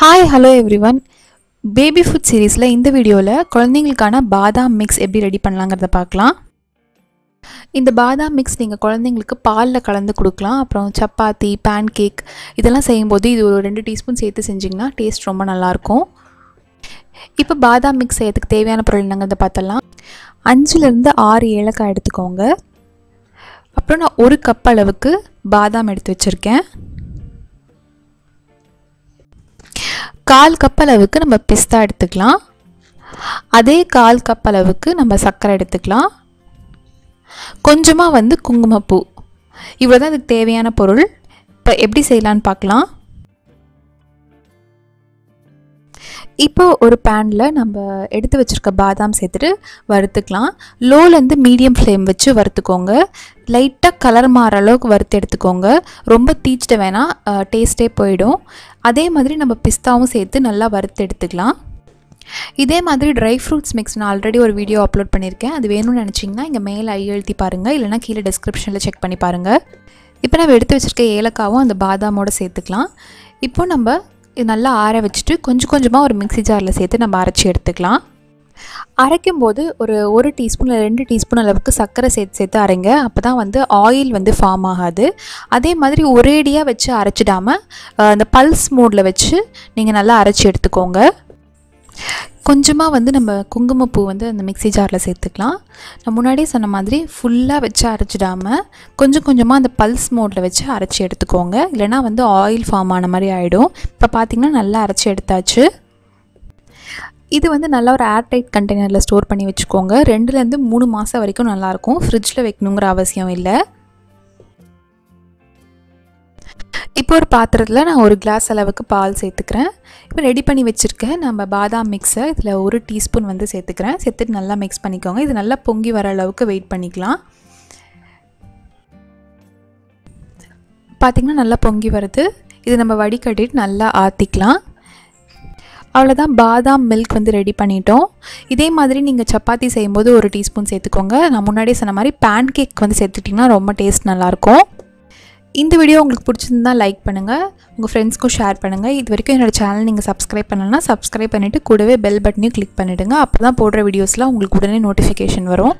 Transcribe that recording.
Hi hello everyone baby food சீரீஸில் இந்த வீடியோவில் குழந்தைங்களுக்கான பாதாம் மிக்ஸ் எப்படி ரெடி பண்ணலாங்கிறத பார்க்கலாம். இந்த பாதாம் மிக்ஸ் நீங்கள் குழந்தைங்களுக்கு பாலில் கலந்து கொடுக்கலாம். அப்புறம் சப்பாத்தி பேன் கேக் இதெல்லாம் செய்யும்போது இது ஒரு ரெண்டு டீஸ்பூன் சேர்த்து செஞ்சிங்கன்னா டேஸ்ட் ரொம்ப நல்லாயிருக்கும். இப்போ பாதாம் மிக்ஸ் செய்யறதுக்கு தேவையான பொருள் என்னங்கிறத பார்த்தலாம் அஞ்சுலேருந்து ஆறு ஏலக்காய் எடுத்துக்கோங்க. அப்புறம் நான் ஒரு கப் அளவுக்கு பாதாம் எடுத்து வச்சுருக்கேன். கால் கப் அளவுக்கு நம்ம பிஸ்தா எடுத்துக்கலாம். அதே கால் கப் அளவுக்கு நம்ம சர்க்கரை எடுத்துக்கலாம். கொஞ்சமாக வந்து குங்குமப்பூ. இவ்வளோ தான் இதுக்கு தேவையான பொருள். இப்போ எப்படி செய்யலான்னு பார்க்கலாம். இப்போ ஒரு பேனில் நம்ம எடுத்து வச்சுருக்க பாதாம் சேர்த்துட்டு வறுத்துக்கலாம். லோலேருந்து மீடியம் ஃப்ளேம் வச்சு வறுத்துக்கோங்க. லைட்டாக கலர் மாற அளவுக்கு வறுத்து எடுத்துக்கோங்க. ரொம்ப தீச்சிட்ட வேணாம். டேஸ்ட்டே போயிடும். அதே மாதிரி நம்ம பிஸ்தாவும் சேர்த்து நல்லா வறுத்து எடுத்துக்கலாம். இதே மாதிரி ட்ரை ஃப்ரூட்ஸ் மிக்ஸ் நான் ஆல்ரெடி ஒரு வீடியோ அப்லோட் பண்ணியிருக்கேன் அது வேணும்னு நினச்சிங்கன்னா இங்கே மேலே ஐ எழுதி பாருங்கள் இல்லைனா கீழே டிஸ்கிரிப்ஷனில் செக் பண்ணி பாருங்கள் இப்போ நம்ம எடுத்து வச்சுருக்க ஏலக்காவும் அந்த பாதாமோடு சேர்த்துக்கலாம். இப்போ நம்ம இது நல்லா ஆற வச்சுட்டு கொஞ்சம் கொஞ்சமாக ஒரு மிக்ஸி ஜாரில் சேர்த்து நம்ம அரைச்சி எடுத்துக்கலாம். அரைக்கும் போது ஒரு ஒரு டீஸ்பூன் இல்லை ரெண்டு டீஸ்பூன் அளவுக்கு சர்க்கரை சேர்த்து சேர்த்து அரைங்க. அப்போ தான் வந்து ஆயில் வந்து ஃபார்ம் ஆகாது. அதே மாதிரி ஒரேடியாக வச்சு அரைச்சிடாமல் அந்த பல்ஸ் மோடில் வச்சு நீங்கள் நல்லா அரைச்சி எடுத்துக்கோங்க. கொஞ்சமாக வந்து நம்ம குங்குமப்பூ வந்து அந்த மிக்ஸி ஜாரில் சேர்த்துக்கலாம். நான் முன்னாடியே சொன்ன மாதிரி ஃபுல்லாக வச்சு அரைச்சிடாமல் கொஞ்சம் கொஞ்சமாக அந்த பல்ஸ் மோடில் வச்சு அரைச்சி எடுத்துக்கோங்க. இல்லைனா வந்து ஆயில் ஃபார்ம் ஆன மாதிரி ஆகிடும் இப்போ பார்த்திங்கன்னா நல்லா அரைச்சி எடுத்தாச்சு. இது வந்து நல்லா ஒரு ஏர்டைட் கண்டெய்னரில் ஸ்டோர் பண்ணி வச்சுக்கோங்க. ரெண்டுலேருந்து மூணு மாதம் வரைக்கும் நல்லாயிருக்கும் ஃப்ரிட்ஜில் வைக்கணுங்கிற அவசியம் இல்லை. இப்போ ஒரு பாத்திரத்தில் நான் ஒரு கிளாஸ் அளவுக்கு பால் சேர்த்துக்கிறேன். இப்போ ரெடி பண்ணி வச்சுருக்கேன் நம்ம பாதாம் மிக்ஸை இதில் ஒரு டீஸ்பூன் வந்து சேர்த்துக்கிறேன். சேர்த்துட்டு நல்லா மிக்ஸ் பண்ணிக்கோங்க. இது நல்லா பொங்கி வர அளவுக்கு வெயிட் பண்ணிக்கலாம். பார்த்திங்கன்னா நல்லா பொங்கி வருது. இது நம்ம வடிகட்டிட்டு நல்லா ஆற்றிக்கலாம் அவ்வளோதான் பாதாம் மில்க் வந்து ரெடி பண்ணிட்டோம். இதே மாதிரி நீங்கள் சப்பாத்தி செய்யும்போது ஒரு டீஸ்பூன் சேர்த்துக்கோங்க. நான் முன்னாடியே சொன்ன மாதிரி பேன் கேக் வந்து சேர்த்துட்டிங்கன்னா ரொம்ப டேஸ்ட் நல்லாயிருக்கும் இந்த வீடியோ உங்களுக்கு பிடிச்சிருந்தா லைக் பண்ணுங்கள் உங்கள் ஃப்ரெண்ட்ஸ்க்கும் ஷேர் பண்ணுங்கள் இது வரைக்கும் என்னோடய சேனல் நீங்கள் சப்ஸ்கிரைப் பண்ணலன்னா சப்ஸ்கிரைப் பண்ணிவிட்டு கூடவே பெல் பட்டனையும் கிளிக் பண்ணிவிடுங்க அப்போ தான் போடுற வீடியோஸ்லாம் உங்களுக்கு உடனே நோட்டிஃபிகேஷன் வரும்.